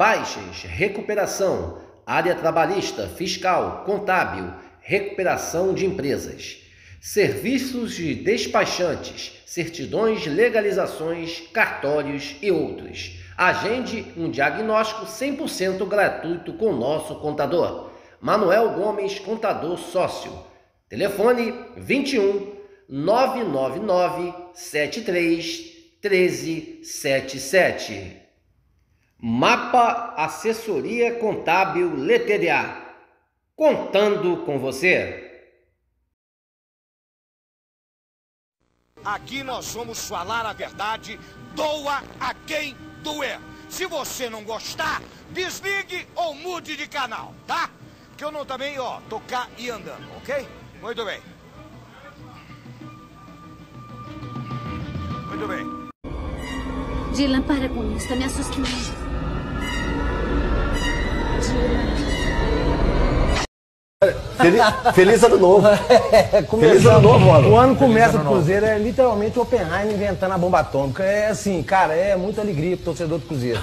Baixas, recuperação, área trabalhista, fiscal, contábil, recuperação de empresas. Serviços de despachantes, certidões, legalizações, cartórios e outros. Agende um diagnóstico 100% gratuito com nosso contador. Manuel Gomes, contador sócio. Telefone 21 999 73 1377. Mapa Assessoria Contábil LTDA. Contando com você. Aqui nós vamos falar a verdade, doa a quem doer. Se você não gostar, desligue ou mude de canal, tá? Que eu não também, ó, tocar e andando, ok? Muito bem. Muito bem. Dylan, para com isso, tá me assustando. Feliz, feliz ano novo. É, Feliz ano novo, mano. O ano começa pro Cruzeiro, é literalmente o Oppenheimer inventando a bomba atômica. É assim, cara, é muita alegria pro torcedor do Cruzeiro.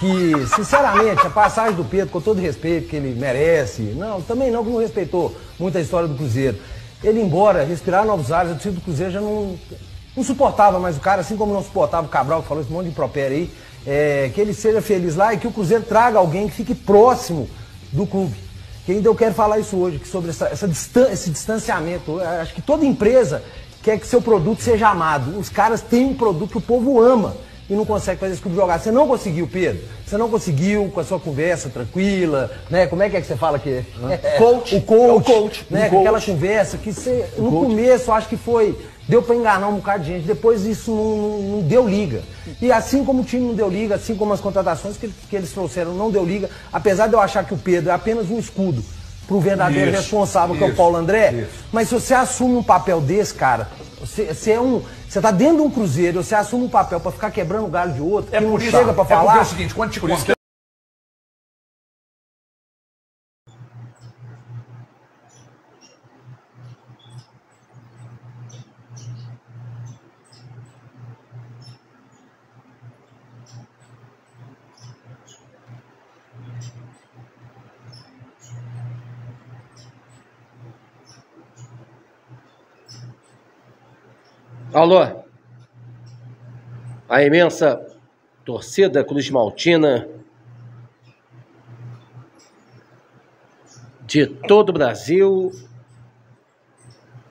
Que, sinceramente, a passagem do Pedro, com todo respeito que ele merece, não, também não, que não respeitou muito a história do Cruzeiro. Ele, embora respirar novos ares, a torcida do Cruzeiro já não, não suportava mais o cara, assim como não suportava o Cabral, que falou esse monte de impropério aí, é, que ele seja feliz lá e que o Cruzeiro traga alguém que fique próximo do clube. Que ainda eu quero falar isso hoje, que sobre essa, essa distan esse distanciamento. Eu acho que toda empresa quer que seu produto seja amado. Os caras têm um produto que o povo ama e não consegue fazer com o jogar. Você não conseguiu, Pedro. Você não conseguiu com a sua conversa tranquila, né? Como é que é que você fala que é? Coach. O coach, É o coach. né? O Com aquela coach. conversa que você, no coach. começo, acho que foi deu pra enganar um bocado de gente. Depois isso não, não- não deu liga. E assim como o time não deu liga, assim como as contratações que, que eles trouxeram não deu liga, apesar de eu achar que o Pedro é apenas um escudo pro verdadeiro Isso, responsável, que é o isso, Paulo André. isso. Mas se você assume um papel desse, cara, você, você é um. Você tá dentro de um cruzeiro, você assume um papel pra ficar quebrando o galho de outro, É que não isso, chega pra é porque falar. é o seguinte, quando te. Alô? A imensa torcida Cruz Maltina de todo o Brasil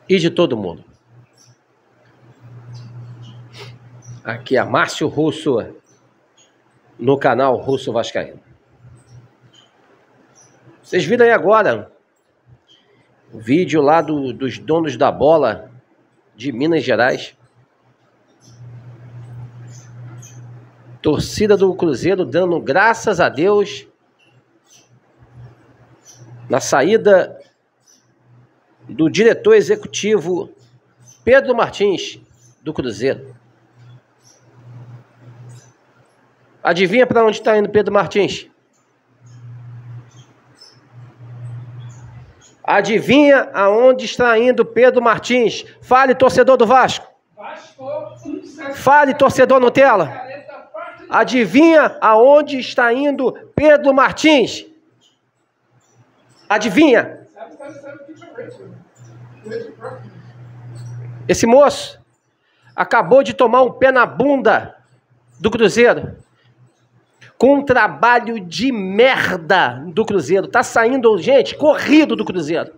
e de todo mundo. Aqui é Márcio Russo no canal Russo Vascaíno. Vocês viram aí agora o vídeo lá do- dos donos da bola de Minas Gerais. Torcida do Cruzeiro dando graças a Deus na saída do diretor executivo Pedro Martins do Cruzeiro. Adivinha para onde está indo Pedro Martins? Adivinha aonde está indo Pedro Martins? Fale, torcedor do Vasco. Fale, torcedor Nutella. Adivinha aonde está indo Pedro Martins? Adivinha? Esse moço acabou de tomar um pé na bunda do Cruzeiro. Com um trabalho de merda do Cruzeiro. Tá saindo, gente, corrido do Cruzeiro.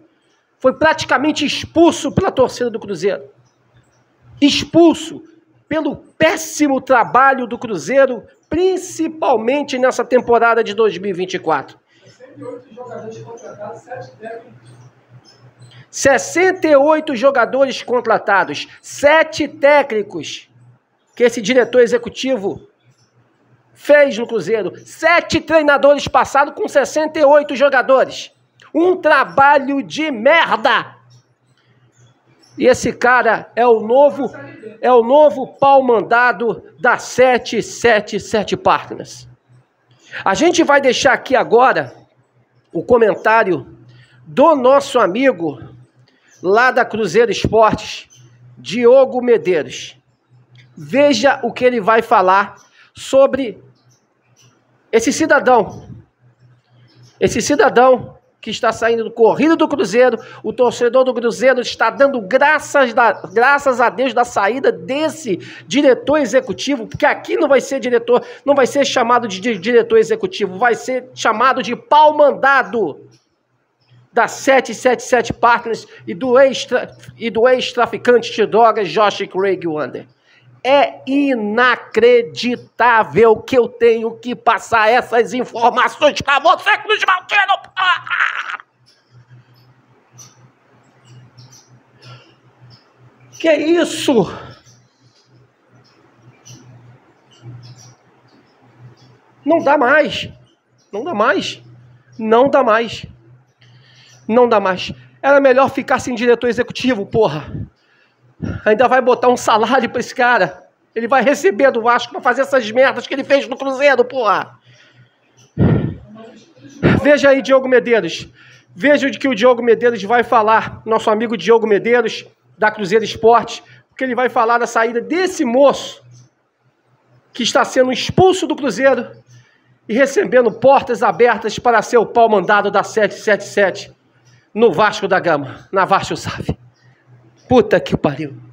Foi praticamente expulso pela torcida do Cruzeiro. Expulso pelo péssimo trabalho do Cruzeiro, principalmente nessa temporada de 2024. 68 jogadores contratados, sete técnicos que esse diretor executivo fez no Cruzeiro. Sete treinadores passados com 68 jogadores. Um trabalho de merda. E esse cara é o novo é o novo pau mandado da 777 Partners. A gente vai deixar aqui agora o comentário do nosso amigo lá da Cruzeiro Esportes, Diogo Medeiros. Veja o que ele vai falar sobre esse cidadão, esse cidadão que está saindo do corrido do Cruzeiro, o torcedor do Cruzeiro está dando graças, da, graças a Deus da saída desse diretor executivo, porque aqui não vai ser diretor, não vai ser chamado de diretor executivo, vai ser chamado de pau mandado da 777 Partners e do ex-traficante ex de drogas Josh Craig Wander. É inacreditável que eu tenho que passar essas informações para você, Cruz Maltino! Que isso? Não dá mais. Não dá mais. Não dá mais. Não dá mais. Era melhor ficar sem diretor executivo, porra. Ainda vai botar um salário para esse cara. Ele vai receber do Vasco para fazer essas merdas que ele fez no Cruzeiro, porra. Veja aí, Diogo Medeiros. Veja o que o Diogo Medeiros vai falar, nosso amigo Diogo Medeiros, da Cruzeiro Esporte, porque ele vai falar da saída desse moço que está sendo expulso do Cruzeiro e recebendo portas abertas para ser o pau mandado da 777 no Vasco da Gama, na Vasco Save. Puta que pariu.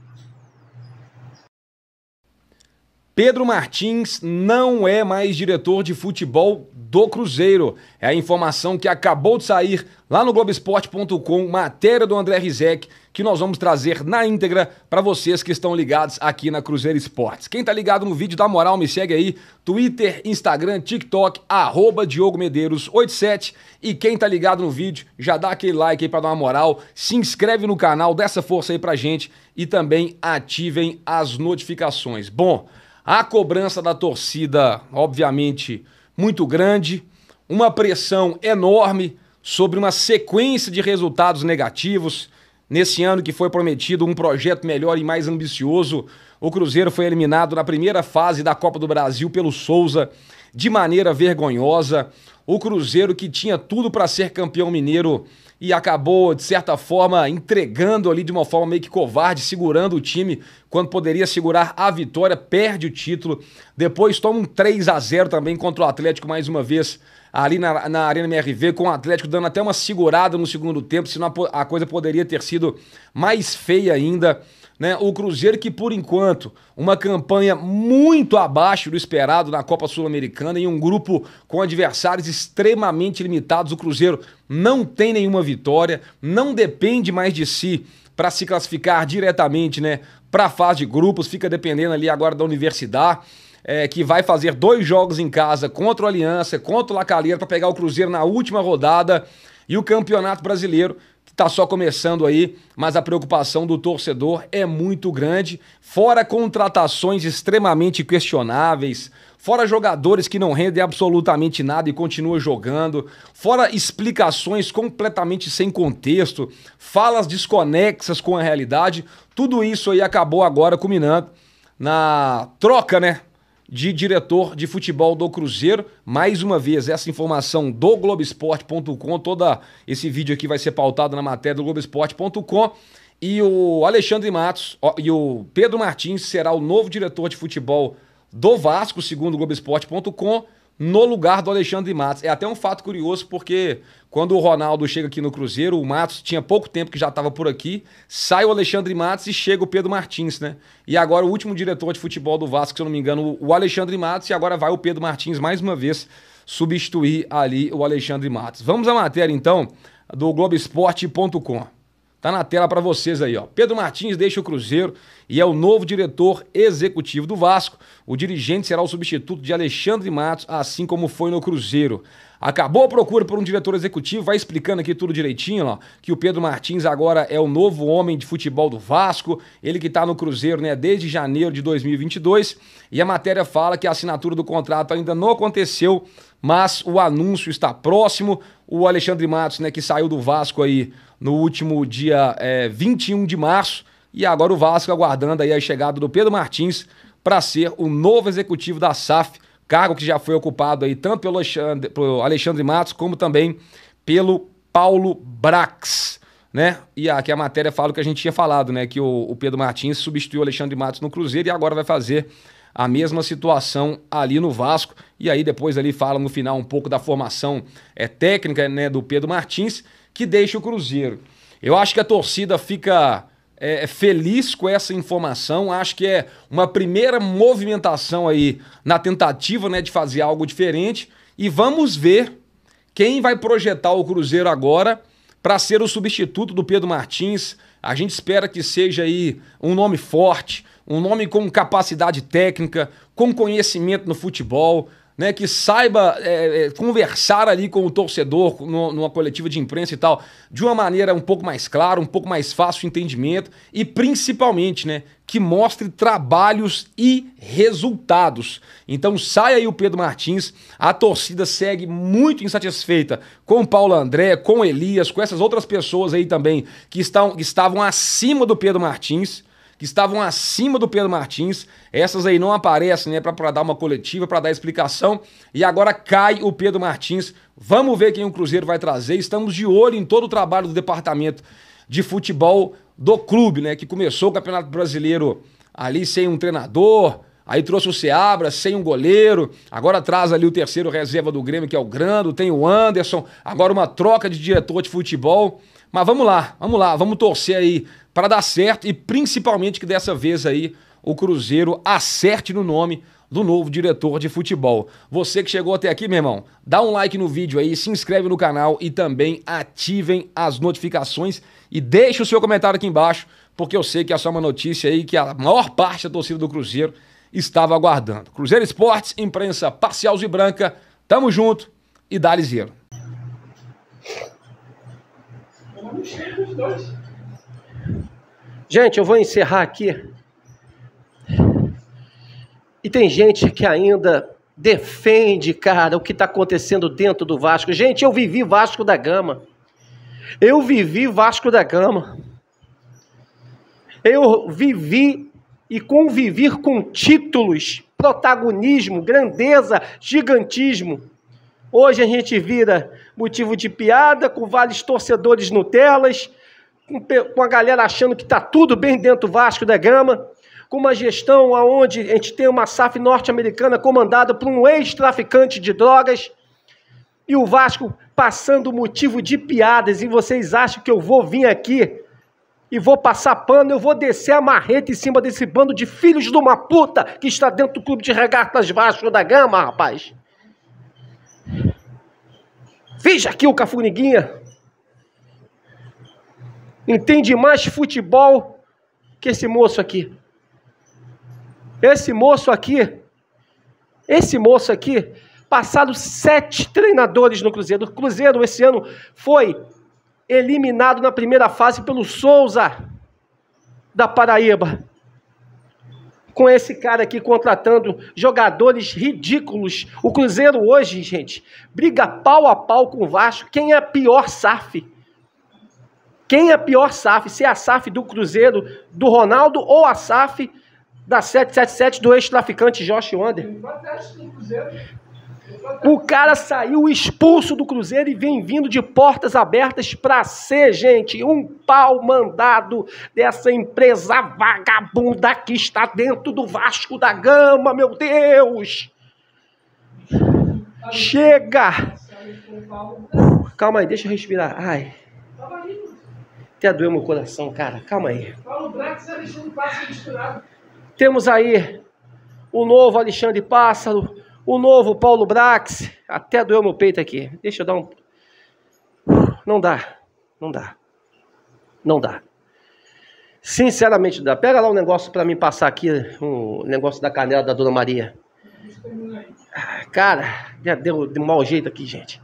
Pedro Martins não é mais diretor de futebol do Cruzeiro. É a informação que acabou de sair lá no Globoesporte.com, matéria do André Rizek, que nós vamos trazer na íntegra para vocês que estão ligados aqui na Cruzeiro Esportes. Quem tá ligado no vídeo, dá moral, me segue aí, Twitter, Instagram, TikTok, arroba Diogo Medeiros 87. E quem tá ligado no vídeo, já dá aquele like aí para dar uma moral, se inscreve no canal, dá essa força aí pra gente e também ativem as notificações. Bom, a cobrança da torcida, obviamente, muito grande, uma pressão enorme sobre uma sequência de resultados negativos. Nesse ano que foi prometido um projeto melhor e mais ambicioso, o Cruzeiro foi eliminado na primeira fase da Copa do Brasil pelo Souza de maneira vergonhosa. O Cruzeiro que tinha tudo para ser campeão mineiro e acabou, de certa forma, entregando ali de uma forma meio que covarde, segurando o time quando poderia segurar a vitória, perde o título. Depois toma um 3 a 0 também contra o Atlético mais uma vez ali na, na Arena MRV, com o Atlético dando até uma segurada no segundo tempo, senão a, a coisa poderia ter sido mais feia ainda. Né? O Cruzeiro que, por enquanto, uma campanha muito abaixo do esperado na Copa Sul-Americana, em um grupo com adversários extremamente limitados. O Cruzeiro não tem nenhuma vitória, não depende mais de si para se classificar diretamente né, para a fase de grupos, fica dependendo ali agora da universidade. É, que vai fazer dois jogos em casa contra o Aliança, contra o Lacalheira, para pegar o Cruzeiro na última rodada. E o Campeonato Brasileiro, está só começando aí, mas a preocupação do torcedor é muito grande. Fora contratações extremamente questionáveis, fora jogadores que não rendem absolutamente nada e continuam jogando, fora explicações completamente sem contexto, falas desconexas com a realidade. Tudo isso aí acabou agora culminando na troca, né? De diretor de futebol do Cruzeiro. Mais uma vez, essa informação do Globoesporte.com. Todo esse vídeo aqui vai ser pautado na matéria do Globoesporte.com. E o Alexandre Matos ó, e o Pedro Martins será o novo diretor de futebol do Vasco, segundo o Globoesporte.com no lugar do Alexandre Matos. É até um fato curioso porque quando o Ronaldo chega aqui no Cruzeiro, o Matos tinha pouco tempo que já estava por aqui, sai o Alexandre Matos e chega o Pedro Martins, né? E agora o último diretor de futebol do Vasco, se eu não me engano, o Alexandre Matos, e agora vai o Pedro Martins mais uma vez substituir ali o Alexandre Matos. Vamos à matéria então do Globoesporte.com. Tá na tela para vocês aí, ó. Pedro Martins deixa o Cruzeiro e é o novo diretor executivo do Vasco. O dirigente será o substituto de Alexandre Matos, assim como foi no Cruzeiro. Acabou a procura por um diretor executivo, vai explicando aqui tudo direitinho, ó, que o Pedro Martins agora é o novo homem de futebol do Vasco, ele que está no Cruzeiro, né, desde janeiro de 2022, e a matéria fala que a assinatura do contrato ainda não aconteceu, mas o anúncio está próximo. O Alexandre Matos, né, que saiu do Vasco aí no último dia é, 21 de março. E agora o Vasco aguardando aí a chegada do Pedro Martins para ser o novo executivo da SAF, cargo que já foi ocupado aí tanto pelo Alexandre, pelo Alexandre Matos como também pelo Paulo Brax. Né? E aqui a matéria fala o que a gente tinha falado, né? Que o, o Pedro Martins substituiu o Alexandre Matos no Cruzeiro e agora vai fazer a mesma situação ali no Vasco. E aí depois ali fala no final um pouco da formação é, técnica né, do Pedro Martins, que deixa o Cruzeiro. Eu acho que a torcida fica é, feliz com essa informação. Acho que é uma primeira movimentação aí na tentativa né, de fazer algo diferente. E vamos ver quem vai projetar o Cruzeiro agora para ser o substituto do Pedro Martins. A gente espera que seja aí um nome forte, um nome com capacidade técnica, com conhecimento no futebol, né, que saiba é, é, conversar ali com o torcedor no, numa coletiva de imprensa e tal, de uma maneira um pouco mais clara, um pouco mais fácil de entendimento e principalmente, né, que mostre trabalhos e resultados. Então sai aí o Pedro Martins, a torcida segue muito insatisfeita com o Paulo André, com o Elias, com essas outras pessoas aí também que, estão, que estavam acima do Pedro Martins que estavam acima do Pedro Martins. Essas aí não aparecem, né, para dar uma coletiva, para dar explicação. E agora cai o Pedro Martins. Vamos ver quem o Cruzeiro vai trazer. Estamos de olho em todo o trabalho do departamento de futebol do clube, né, que começou o Campeonato Brasileiro ali sem um treinador, Aí trouxe o Seabra sem um goleiro. Agora traz ali o terceiro reserva do Grêmio, que é o Grando. Tem o Anderson. Agora uma troca de diretor de futebol. Mas vamos lá, vamos lá. Vamos torcer aí para dar certo e principalmente que dessa vez aí o Cruzeiro acerte no nome do novo diretor de futebol. Você que chegou até aqui, meu irmão, dá um like no vídeo aí, se inscreve no canal e também ativem as notificações e deixe o seu comentário aqui embaixo, porque eu sei que é só uma notícia aí que a maior parte da torcida do Cruzeiro estava aguardando. Cruzeiro Esportes, imprensa parcial e branca, tamo junto e dá zero. Gente, eu vou encerrar aqui. E tem gente que ainda defende, cara, o que está acontecendo dentro do Vasco. Gente, eu vivi Vasco da Gama. Eu vivi Vasco da Gama. Eu vivi e convivi com títulos, protagonismo, grandeza, gigantismo. Hoje a gente vira motivo de piada, com vários torcedores Nutelas, com a galera achando que está tudo bem dentro do Vasco da Gama, com uma gestão onde a gente tem uma SAF norte-americana comandada por um ex-traficante de drogas, e o Vasco passando motivo de piadas, e vocês acham que eu vou vir aqui e vou passar pano, eu vou descer a marreta em cima desse bando de filhos de uma puta que está dentro do clube de regatas Vasco da Gama, rapaz. Veja aqui o Cafuniguinha entende mais futebol que esse moço aqui. Esse moço aqui, esse moço aqui, passaram sete treinadores no Cruzeiro. O Cruzeiro esse ano foi eliminado na primeira fase pelo Souza da Paraíba. Com esse cara aqui contratando jogadores ridículos. O Cruzeiro hoje, gente, briga pau a pau com o Vasco. Quem é a pior SAF? Quem é a pior SAF? Se é a SAF do Cruzeiro, do Ronaldo, ou a SAF da 777 do ex-traficante Josh Wander? O cara saiu expulso do Cruzeiro e vem vindo de portas abertas para ser, gente, um pau mandado dessa empresa vagabunda que está dentro do Vasco da Gama, meu Deus! Chega! Calma aí, deixa eu respirar. Ai. Até doeu meu coração, cara. Calma aí. Temos aí o novo Alexandre Pássaro, o novo Paulo Brax. Até doeu meu peito aqui. Deixa eu dar um. Não dá. Não dá. Não dá. Sinceramente, dá. Pega lá um negócio para mim passar aqui, um negócio da canela da Dona Maria. Cara, deu de mau jeito aqui, gente.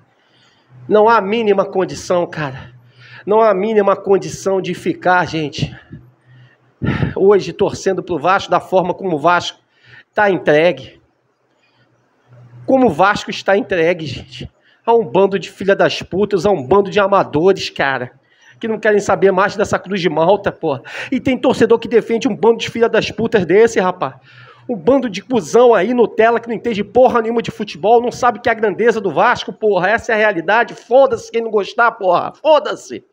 Não há mínima condição, cara não há mínima condição de ficar, gente, hoje torcendo para o Vasco da forma como o Vasco está entregue. Como o Vasco está entregue, gente. A um bando de filha das putas, a um bando de amadores, cara. Que não querem saber mais dessa cruz de malta, porra. E tem torcedor que defende um bando de filha das putas desse, rapaz. Um bando de cuzão aí no tela que não entende porra nenhuma de futebol, não sabe que é a grandeza do Vasco, porra. Essa é a realidade. Foda-se quem não gostar, porra. Foda-se.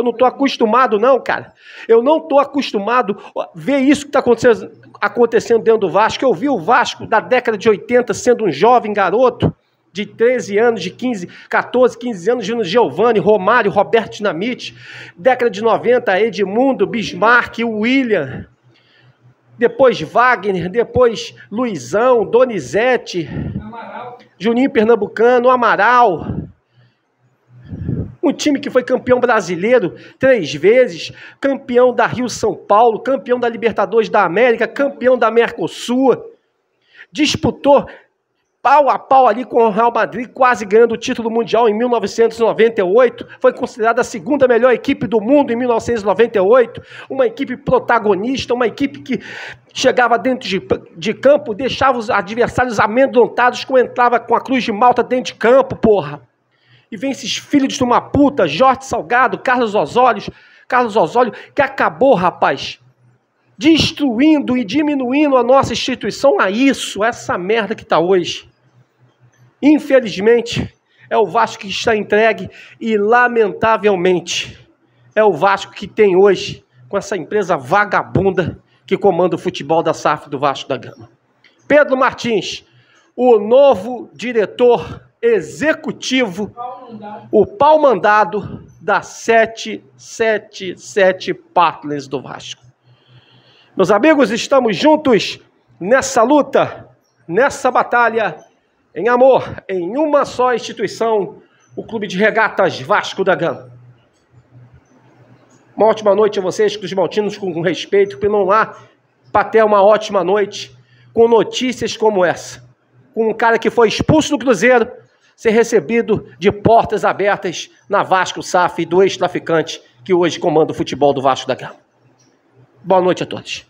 Eu não estou acostumado, não, cara. Eu não estou acostumado a ver isso que está acontecendo, acontecendo dentro do Vasco. Eu vi o Vasco da década de 80 sendo um jovem garoto de 13 anos, de 15, 14, 15 anos, vindo Giovanni, Romário, Roberto Dinamite. Década de 90, Edmundo, Bismarck, William. Depois Wagner, depois Luizão, Donizete, Amaral. Juninho Pernambucano, Amaral. Um time que foi campeão brasileiro três vezes, campeão da Rio São Paulo, campeão da Libertadores da América, campeão da Mercosul. Disputou pau a pau ali com o Real Madrid, quase ganhando o título mundial em 1998. Foi considerada a segunda melhor equipe do mundo em 1998. Uma equipe protagonista, uma equipe que chegava dentro de, de campo, deixava os adversários amedrontados quando entrava com a cruz de malta dentro de campo, porra. E vem esses filhos de uma puta, Jorge Salgado, Carlos Osório, Carlos Osório, que acabou, rapaz, destruindo e diminuindo a nossa instituição a isso, essa merda que está hoje. Infelizmente, é o Vasco que está entregue e, lamentavelmente, é o Vasco que tem hoje, com essa empresa vagabunda que comanda o futebol da SAF do Vasco da Gama. Pedro Martins, o novo diretor executivo, o pau mandado da 777 Partners do Vasco. Meus amigos, estamos juntos nessa luta, nessa batalha, em amor, em uma só instituição, o Clube de Regatas Vasco da Gama. Uma ótima noite a vocês, Cruz Maltinos, com respeito, pelo lá para ter uma ótima noite, com notícias como essa. Com um cara que foi expulso do Cruzeiro, ser recebido de portas abertas na Vasco SAF do ex-traficante que hoje comanda o futebol do Vasco da Gama. Boa noite a todos.